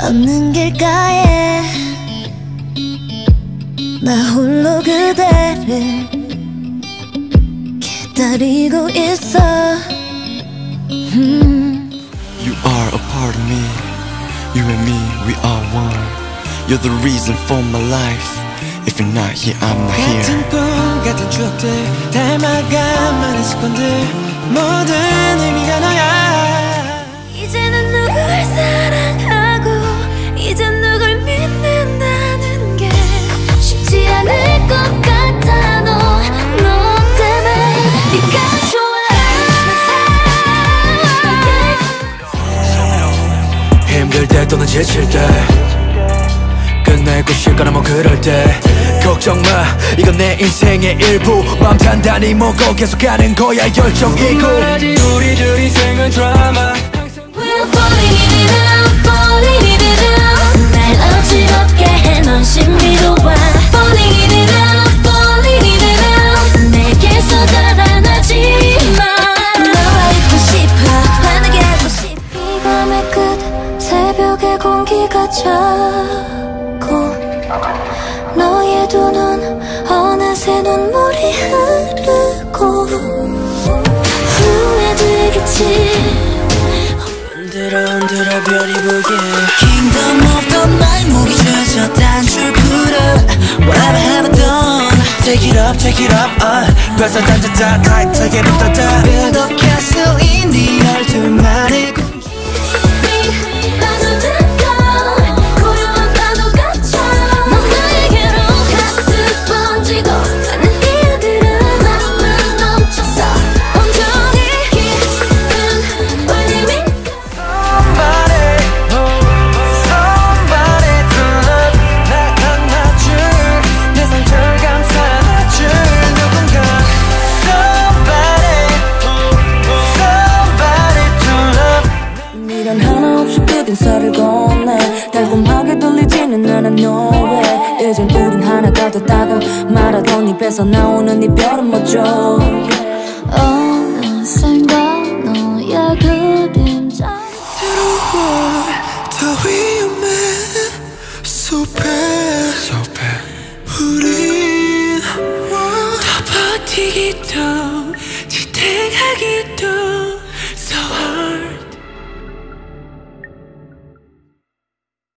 없는 길가에 나 홀로 그대를 기다리고 있어 음. You are a part of me You and me, we are one You're the reason for my life If you're not here, I'm not here 같은 꿈 같은 추억들 닮아간 많은 습관들 모든 의미가 너야 때 또는 지칠 때. 끝내고 싶거나 뭐 그럴 때. 걱정 마 이건 내 인생의 일부. 맘 단단히 먹어 계속 가는 거야 열정이고. 말하지 우리들 인생은 드라마. We're falling in 새벽의 공기가 차고 너의 두 눈 어느새 눈물이 흐르고 후회되겠지 흔들어 흔들어 별이 보게 Kingdom of the night 목이 젖어 단줄 풀어 Whatever have I done Take it up take it up uh. 벌써 던졌다 like take it up 다 Build a castle in the air 끝 인사를 건네. 달콤하게 들리지는 않아 no way. 이젠 우린 하나가 됐다고 말하던 입에서 나오는 이별은 멋져 어느새 너의 그림자 더 위험해 So bad So bad 우린 더 버티기도 지탱하기도